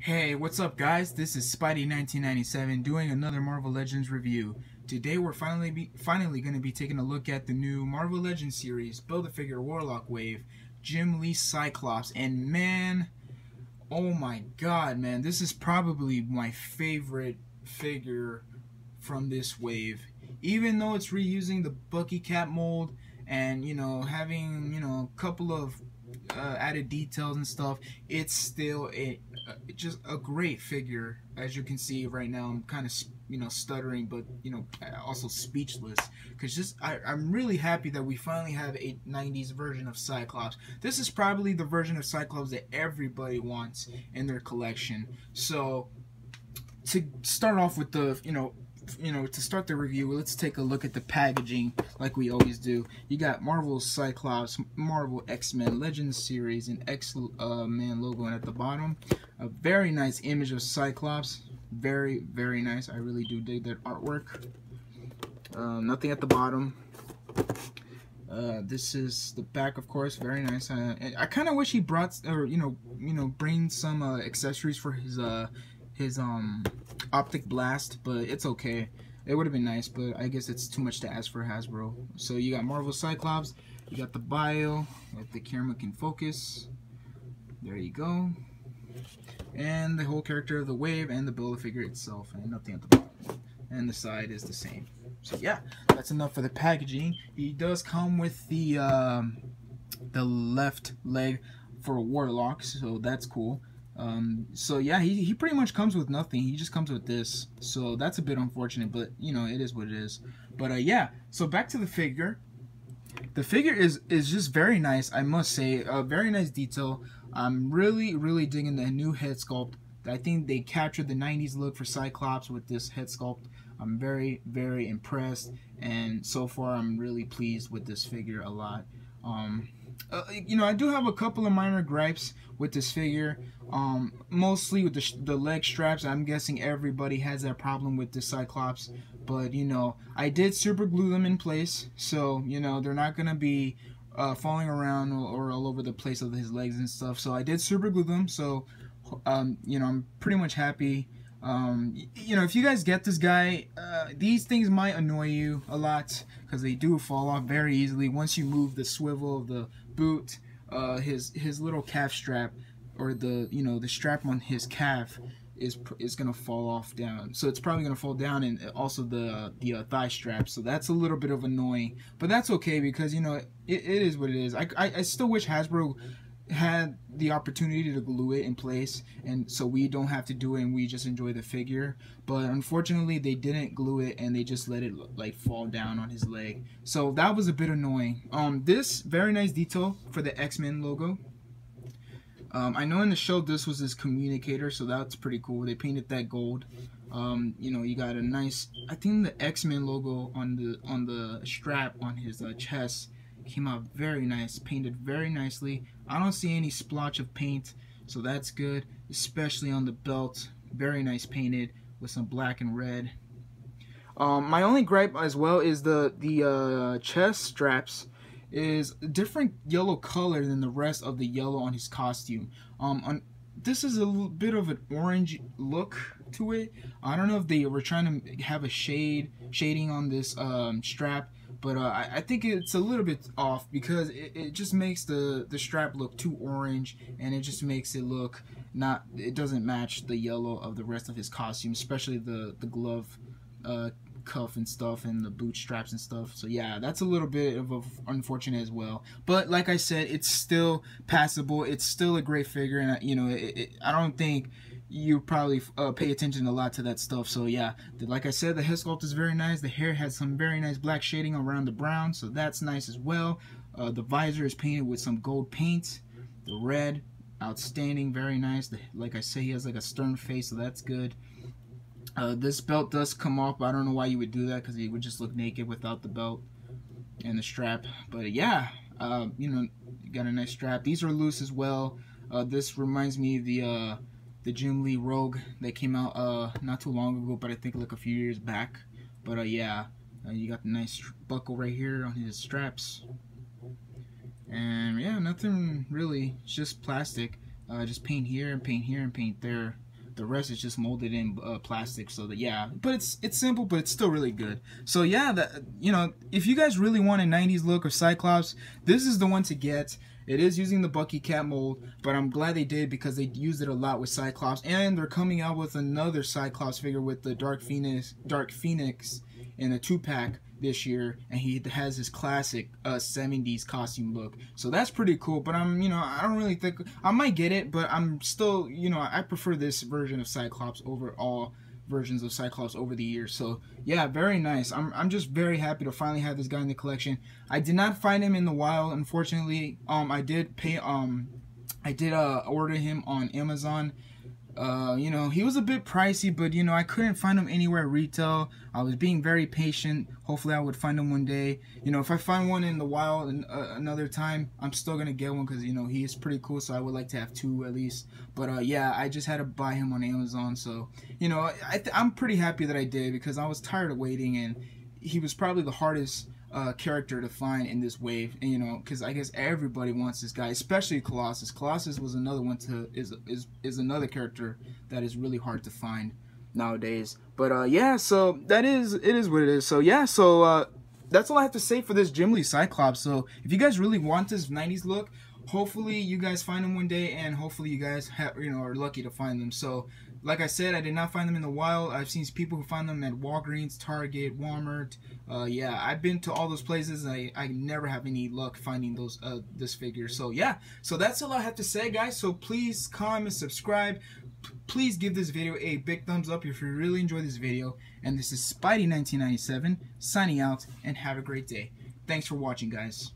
Hey, what's up guys? This is Spidey1997 doing another Marvel Legends review. Today we're finally be, finally going to be taking a look at the new Marvel Legends series, Build-A-Figure Warlock Wave, Jim Lee Cyclops, and man, oh my god man, this is probably my favorite figure from this wave. Even though it's reusing the Bucky Cap mold and, you know, having, you know, a couple of uh, added details and stuff, it's still a, a, just a great figure. As you can see right now, I'm kind of you know stuttering, but you know also speechless because just I, I'm really happy that we finally have a 90s version of Cyclops. This is probably the version of Cyclops that everybody wants in their collection. So to start off with the you know you know, to start the review, let's take a look at the packaging like we always do. You got Marvel Cyclops, Marvel X-Men Legends series, and X-Men logo and at the bottom. A very nice image of Cyclops. Very, very nice. I really do dig that artwork. Uh, nothing at the bottom. Uh, this is the back, of course, very nice. Uh, I kind of wish he brought, or you know, you know, bring some uh, accessories for his uh, his um optic blast, but it's okay. It would have been nice, but I guess it's too much to ask for Hasbro. So you got Marvel Cyclops, you got the bio, if the camera can focus. There you go. And the whole character of the wave and the Build-A-Figure itself, and nothing at the bottom. And the side is the same. So yeah, that's enough for the packaging. He does come with the um, the left leg for Warlock, so that's cool. Um, so yeah, he, he pretty much comes with nothing. He just comes with this. So that's a bit unfortunate, but you know, it is what it is. But uh, yeah, so back to the figure. The figure is is just very nice, I must say. A very nice detail. I'm really, really digging the new head sculpt. I think they captured the 90s look for Cyclops with this head sculpt. I'm very, very impressed. And so far, I'm really pleased with this figure a lot. Um, uh, you know, I do have a couple of minor gripes with this figure. Um, mostly with the, the leg straps. I'm guessing everybody has that problem with the Cyclops. But, you know, I did super glue them in place. So, you know, they're not going to be uh, falling around or, or, all over the place of his legs and stuff. So I did super glue them. So, um, you know, I'm pretty much happy. Um, you know, if you guys get this guy, uh, these things might annoy you a lot because they do fall off very easily once you move the swivel of the boot. Uh, his his little calf strap or the you know the strap on his calf is is gonna fall off down. So it's probably gonna fall down, and also the the uh, thigh strap. So that's a little bit of annoying, but that's okay because you know it, it is what it is. I, I, I still wish Hasbro had the opportunity to glue it in place and so we don't have to do it and we just enjoy the figure but unfortunately they didn't glue it and they just let it like fall down on his leg so that was a bit annoying um this very nice detail for the x-men logo um, I know in the show this was his communicator, so that's pretty cool. They painted that gold. Um, you know, you got a nice. I think the X Men logo on the on the strap on his uh, chest came out very nice, painted very nicely. I don't see any splotch of paint, so that's good. Especially on the belt, very nice painted with some black and red. Um, my only gripe as well is the the uh, chest straps is a different yellow color than the rest of the yellow on his costume. Um, on, this is a bit of an orange look to it. I don't know if they were trying to have a shade shading on this um, strap, but uh, I, I, think it's a little bit off because it, it, just makes the the strap look too orange, and it just makes it look not. It doesn't match the yellow of the rest of his costume, especially the the glove uh, cuff and stuff and the boot straps and stuff. So yeah, that's a little bit of a unfortunate as well. But like I said, it's still passable. It's still a great figure, and you know, it, it, I don't think you probably uh, pay attention a lot to that stuff. So yeah, like I said, the head sculpt is very nice. The hair has some very nice black shading around the brown, so that's nice as well. Uh, the visor is painted with some gold paint. The red, outstanding, very nice. The, like I say, he has like a stern face, so that's good. Uh, this belt does come off, but I don't know why you would do that because he would just look naked without the belt and the strap. But yeah, uh, you know, you got a nice strap. These are loose as well. Uh, this reminds me of the uh, the Jim Lee Rogue that came out uh, not too long ago, but I think like a few years back. But uh, yeah, uh, you got the nice buckle right here on his straps. And yeah, nothing really. It's just plastic. Uh, just paint here and paint here and paint there. The rest is just molded in uh, plastic, so that yeah. But it's it's simple, but it's still really good. So yeah, that you know, if you guys really want a '90s look of Cyclops, this is the one to get. It is using the Bucky Cap mold, but I'm glad they did because they used it a lot with Cyclops, and they're coming out with another Cyclops figure with the Dark Phoenix, Dark Phoenix, in a two pack this year, and he has his classic uh, 70s costume look. So that's pretty cool. But I'm, you know, I don't really think I might get it, but I'm still, you know, I prefer this version of Cyclops over all versions of Cyclops over the years. So yeah, very nice. I'm I'm just very happy to finally have this guy in the collection. I did not find him in the wild, unfortunately. Um, I did pay um, I did uh order him on Amazon uh, you know, he was a bit pricey, but you know, I couldn't find him anywhere retail. I was being very patient. Hopefully, I would find him one day. You know, if I find one in the wild and uh, another time, I'm still gonna get one because you know he is pretty cool. So I would like to have two at least. But uh, yeah, I just had to buy him on Amazon. So you know, I I'm pretty happy that I did because I was tired of waiting, and he was probably the hardest uh, character to find in this wave, and, you know, because I guess everybody wants this guy, especially Colossus. Colossus was another one to is is is another character that is really hard to find nowadays. But uh, yeah, so that is it is what it is. So yeah, so uh, that's all I have to say for this Jim Lee Cyclops. So if you guys really want this '90s look, hopefully you guys find them one day, and hopefully you guys have you know are lucky to find them. So like I said, I did not find them in the wild. I've seen people who find them at Walgreens, Target, Walmart. Uh, yeah, I've been to all those places. I, I never have any luck finding those uh, this figure. So yeah, so that's all I have to say, guys. So please comment, subscribe. Please give this video a big thumbs up if you really enjoyed this video. And this is Spidey1997 signing out, and have a great day. Thanks for watching, guys.